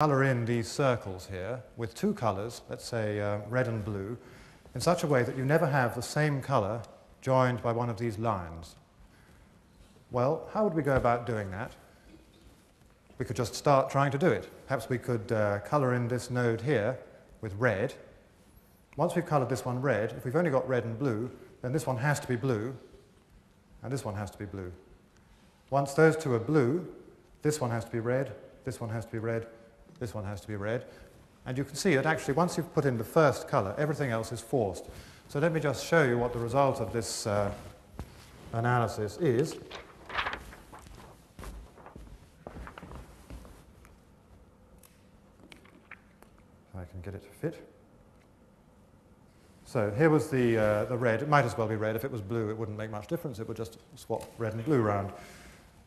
colour in these circles here with two colours, let's say uh, red and blue, in such a way that you never have the same colour joined by one of these lines. Well, how would we go about doing that? We could just start trying to do it. Perhaps we could uh, colour in this node here with red. Once we've coloured this one red, if we've only got red and blue, then this one has to be blue, and this one has to be blue. Once those two are blue, this one has to be red, this one has to be red, this one has to be red. And you can see that actually once you've put in the first colour, everything else is forced. So let me just show you what the result of this uh, analysis is. If I can get it to fit. So here was the, uh, the red. It might as well be red. If it was blue, it wouldn't make much difference. It would just swap red and blue around.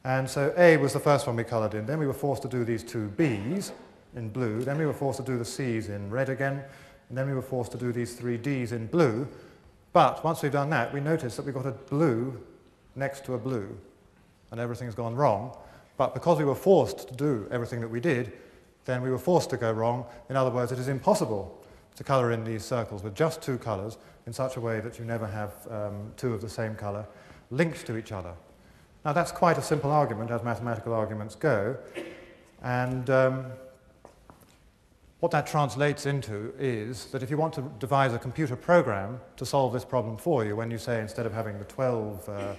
And so A was the first one we coloured in. Then we were forced to do these two Bs in blue. Then we were forced to do the C's in red again. And then we were forced to do these three Ds in blue. But once we've done that, we notice that we've got a blue next to a blue. And everything's gone wrong. But because we were forced to do everything that we did, then we were forced to go wrong. In other words, it is impossible to colour in these circles with just two colours in such a way that you never have um, two of the same colour linked to each other. Now that's quite a simple argument as mathematical arguments go. And um, what that translates into is that if you want to devise a computer program to solve this problem for you, when you say instead of having the 12 uh,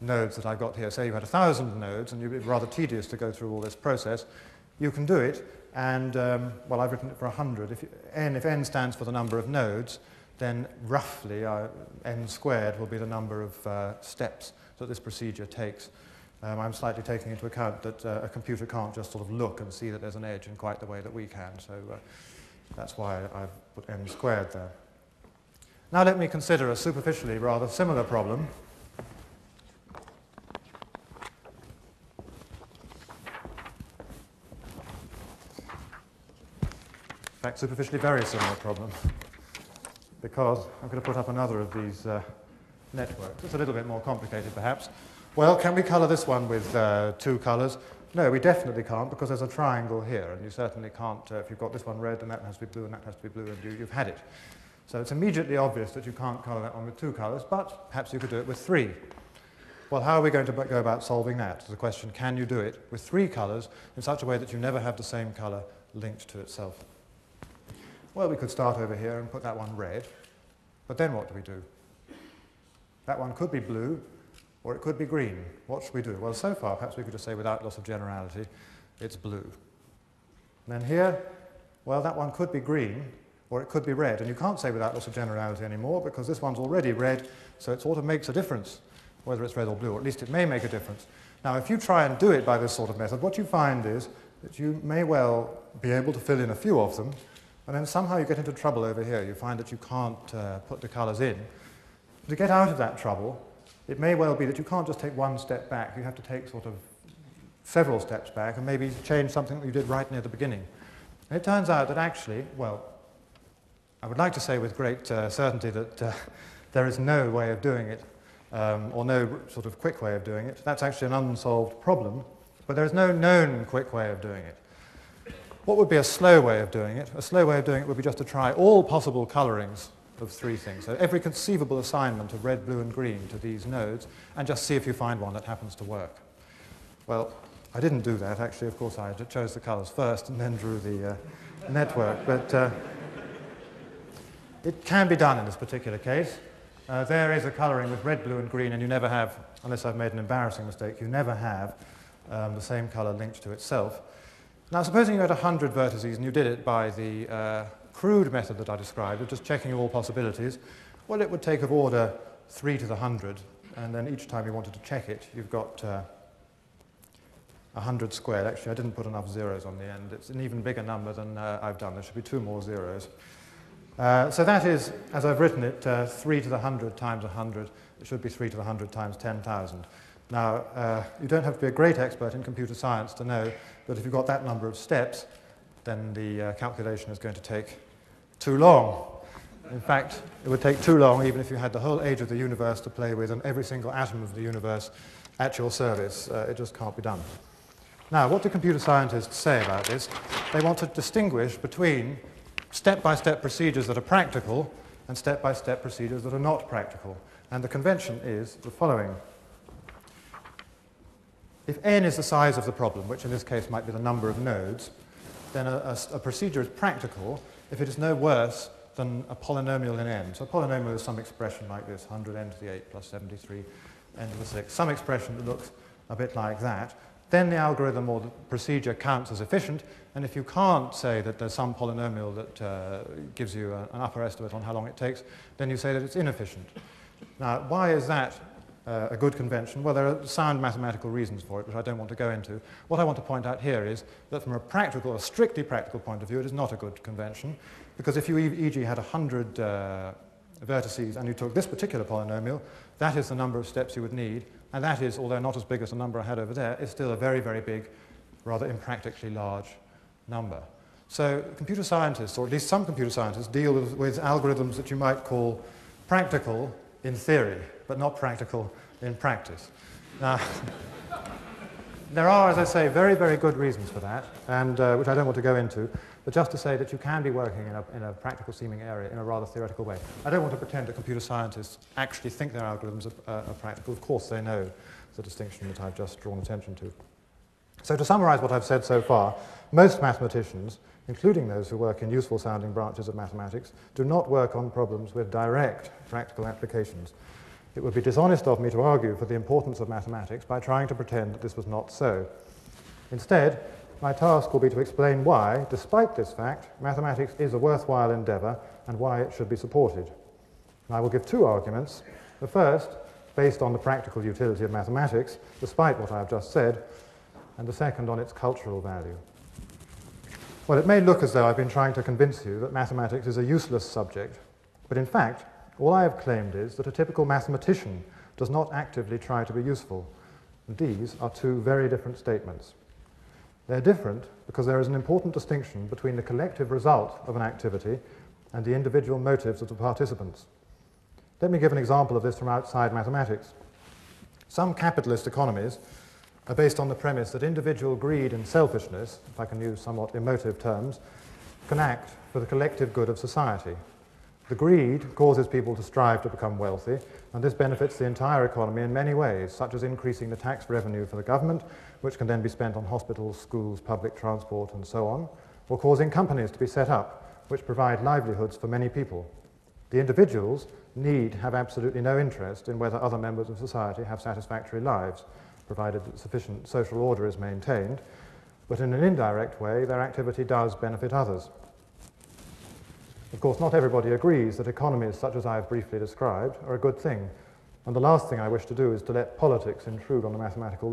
nodes that I've got here, say you had 1,000 nodes and you'd be rather tedious to go through all this process, you can do it. And, um, well, I've written it for 100. If n, if n stands for the number of nodes, then roughly uh, n squared will be the number of uh, steps that this procedure takes. Um, I'm slightly taking into account that uh, a computer can't just sort of look and see that there's an edge in quite the way that we can, so uh, that's why I've put n squared there. Now let me consider a superficially rather similar problem. In fact, superficially very similar problem, because I'm going to put up another of these uh, networks. It's a little bit more complicated, perhaps. Well, can we colour this one with uh, two colours? No, we definitely can't because there's a triangle here, and you certainly can't, uh, if you've got this one red, and that has to be blue, and that has to be blue, and you, you've had it. So it's immediately obvious that you can't colour that one with two colours, but perhaps you could do it with three. Well, how are we going to go about solving that? The question, can you do it with three colours in such a way that you never have the same colour linked to itself? Well, we could start over here and put that one red, but then what do we do? That one could be blue, or it could be green. What should we do? Well, so far, perhaps we could just say without loss of generality, it's blue. And then here, well, that one could be green, or it could be red. And you can't say without loss of generality anymore, because this one's already red, so it sort of makes a difference whether it's red or blue, or at least it may make a difference. Now, if you try and do it by this sort of method, what you find is that you may well be able to fill in a few of them, and then somehow you get into trouble over here. You find that you can't uh, put the colours in. To get out of that trouble, it may well be that you can't just take one step back. You have to take sort of several steps back and maybe change something that you did right near the beginning. And it turns out that actually, well, I would like to say with great uh, certainty that uh, there is no way of doing it, um, or no sort of quick way of doing it. That's actually an unsolved problem, but there is no known quick way of doing it. What would be a slow way of doing it? A slow way of doing it would be just to try all possible colorings of three things. So every conceivable assignment of red, blue, and green to these nodes, and just see if you find one that happens to work. Well, I didn't do that, actually. Of course, I chose the colors first and then drew the uh, network. But uh, it can be done in this particular case. Uh, there is a coloring with red, blue, and green, and you never have, unless I've made an embarrassing mistake, you never have um, the same color linked to itself. Now, supposing you had 100 vertices and you did it by the uh, crude method that I described of just checking all possibilities, well, it would take of order 3 to the 100, and then each time you wanted to check it, you've got uh, 100 squared. Actually, I didn't put enough zeros on the end. It's an even bigger number than uh, I've done. There should be two more zeros. Uh, so that is, as I've written it, uh, 3 to the 100 times 100. It should be 3 to the 100 times 10,000. Now, uh, you don't have to be a great expert in computer science to know that if you've got that number of steps, then the uh, calculation is going to take too long. In fact, it would take too long even if you had the whole age of the universe to play with and every single atom of the universe at your service. Uh, it just can't be done. Now, what do computer scientists say about this? They want to distinguish between step-by-step procedures that are practical and step-by-step procedures that are not practical. And the convention is the following. If n is the size of the problem, which in this case might be the number of nodes, then a, a, a procedure is practical if it is no worse than a polynomial in n. So a polynomial is some expression like this, 100n to the 8 plus 73 n to the 6, some expression that looks a bit like that. Then the algorithm or the procedure counts as efficient, and if you can't say that there's some polynomial that uh, gives you a, an upper estimate on how long it takes, then you say that it's inefficient. Now, why is that uh, a good convention? Well, there are sound mathematical reasons for it, which I don't want to go into. What I want to point out here is that from a practical, a strictly practical point of view, it is not a good convention, because if you, e.g., had 100 uh, vertices and you took this particular polynomial, that is the number of steps you would need, and that is, although not as big as the number I had over there, is still a very, very big, rather impractically large number. So computer scientists, or at least some computer scientists, deal with, with algorithms that you might call practical in theory, but not practical in practice. Now, there are, as I say, very, very good reasons for that, and uh, which I don't want to go into, but just to say that you can be working in a, in a practical seeming area in a rather theoretical way. I don't want to pretend that computer scientists actually think their algorithms are, uh, are practical. Of course, they know the distinction that I've just drawn attention to. So to summarize what I've said so far, most mathematicians, including those who work in useful sounding branches of mathematics, do not work on problems with direct practical applications. It would be dishonest of me to argue for the importance of mathematics by trying to pretend that this was not so. Instead, my task will be to explain why, despite this fact, mathematics is a worthwhile endeavour and why it should be supported. And I will give two arguments. The first, based on the practical utility of mathematics, despite what I have just said, and the second on its cultural value. Well, it may look as though I've been trying to convince you that mathematics is a useless subject, but in fact, all I have claimed is that a typical mathematician does not actively try to be useful. These are two very different statements. They're different because there is an important distinction between the collective result of an activity and the individual motives of the participants. Let me give an example of this from outside mathematics. Some capitalist economies are based on the premise that individual greed and selfishness, if I can use somewhat emotive terms, can act for the collective good of society. The greed causes people to strive to become wealthy, and this benefits the entire economy in many ways, such as increasing the tax revenue for the government, which can then be spent on hospitals, schools, public transport, and so on, or causing companies to be set up, which provide livelihoods for many people. The individuals need have absolutely no interest in whether other members of society have satisfactory lives, provided that sufficient social order is maintained, but in an indirect way, their activity does benefit others. Of course, not everybody agrees that economies such as I have briefly described are a good thing, and the last thing I wish to do is to let politics intrude on the mathematical